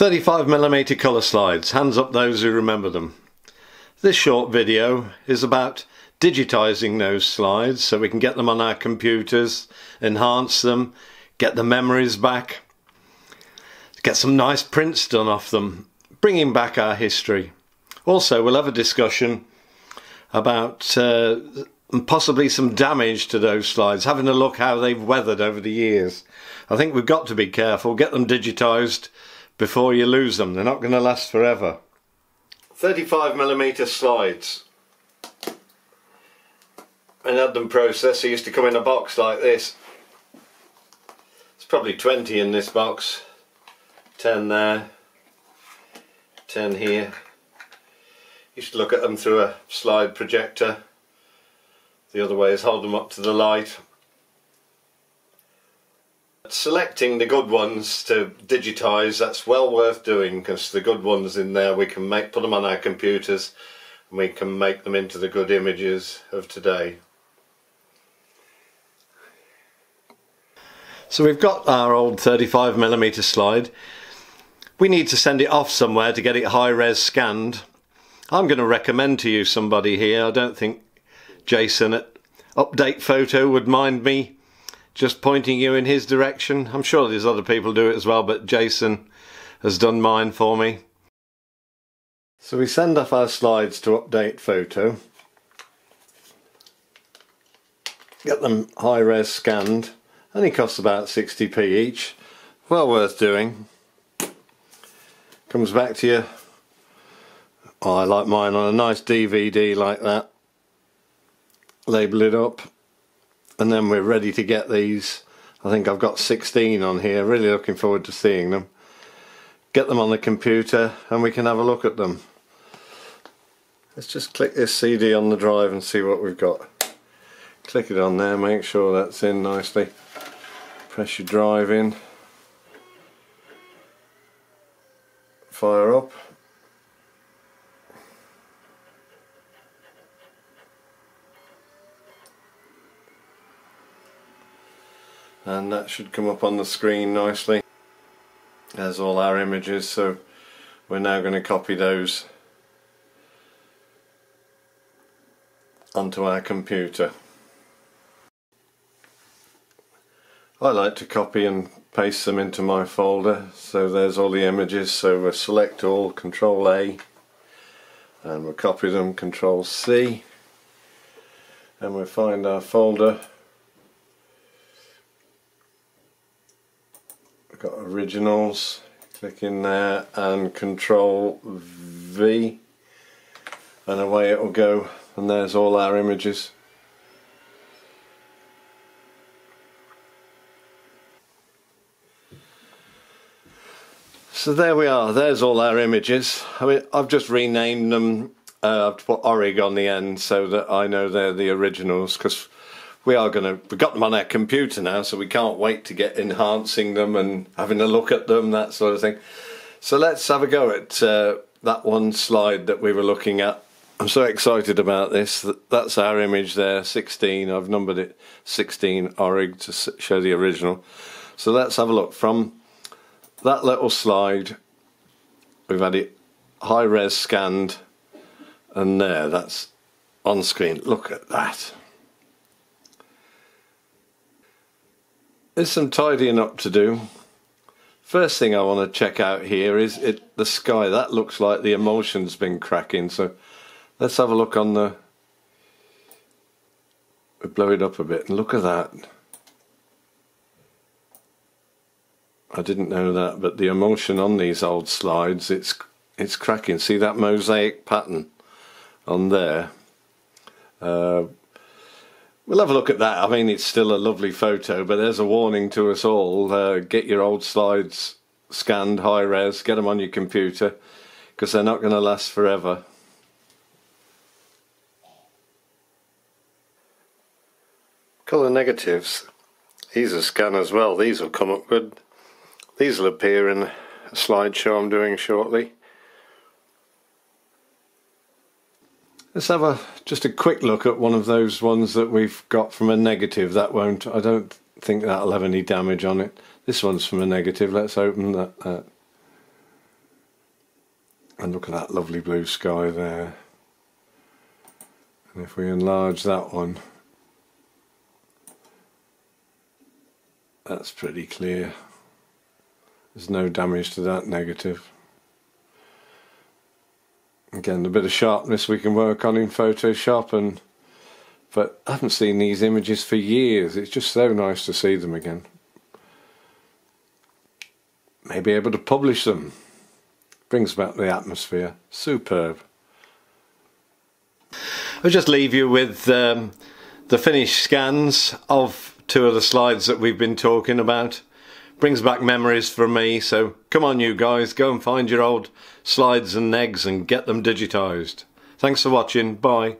35mm colour slides, hands up those who remember them. This short video is about digitising those slides so we can get them on our computers, enhance them, get the memories back, get some nice prints done off them, bringing back our history. Also, we'll have a discussion about uh, possibly some damage to those slides, having a look how they've weathered over the years. I think we've got to be careful, get them digitised before you lose them. They're not going to last forever. 35mm slides. And had them processed, they used to come in a box like this. It's probably 20 in this box. 10 there. 10 here. Used to look at them through a slide projector. The other way is hold them up to the light selecting the good ones to digitize that's well worth doing because the good ones in there we can make put them on our computers and we can make them into the good images of today. So we've got our old 35mm slide. We need to send it off somewhere to get it high res scanned. I'm going to recommend to you somebody here. I don't think Jason at Update Photo would mind me just pointing you in his direction. I'm sure there's other people do it as well, but Jason has done mine for me. So we send off our slides to update photo. Get them high res scanned. Only costs about 60p each. Well worth doing. Comes back to you. Oh, I like mine on a nice DVD like that. Label it up and then we're ready to get these. I think I've got 16 on here. Really looking forward to seeing them. Get them on the computer and we can have a look at them. Let's just click this CD on the drive and see what we've got. Click it on there make sure that's in nicely. Press your drive in. Fire up and that should come up on the screen nicely. As all our images so we're now going to copy those onto our computer. I like to copy and paste them into my folder so there's all the images. So we'll select all control A and we'll copy them control C. And we'll find our folder got originals click in there and control V and away it will go and there's all our images. So there we are there's all our images. I mean I've just renamed them. Uh, I've put Orig on the end so that I know they're the originals because we are going to, we've got them on our computer now, so we can't wait to get enhancing them and having a look at them, that sort of thing. So let's have a go at uh, that one slide that we were looking at. I'm so excited about this. That's our image there, 16. I've numbered it 16 Orig to show the original. So let's have a look. From that little slide, we've had it high res scanned, and there, that's on screen. Look at that. There's some tidying up to do. First thing I want to check out here is it the sky. That looks like the emulsion's been cracking. So let's have a look on the. Blow it up a bit and look at that. I didn't know that, but the emulsion on these old slides, it's it's cracking. See that mosaic pattern on there. Uh, We'll have a look at that. I mean, it's still a lovely photo, but there's a warning to us all. Uh, get your old slides scanned high res, get them on your computer, because they're not going to last forever. Colour negatives. These are scanned as well. These will come up good. These will appear in a slideshow I'm doing shortly. Let's have a just a quick look at one of those ones that we've got from a negative. That won't, I don't think that'll have any damage on it. This one's from a negative. Let's open that. that. And look at that lovely blue sky there. And if we enlarge that one, that's pretty clear. There's no damage to that negative. Again, a bit of sharpness we can work on in Photoshop and but I haven't seen these images for years. It's just so nice to see them again. Maybe able to publish them. Brings back the atmosphere. Superb. I'll just leave you with um, the finished scans of two of the slides that we've been talking about. Brings back memories for me, so come on you guys, go and find your old slides and negs and get them digitised. Thanks for watching, bye.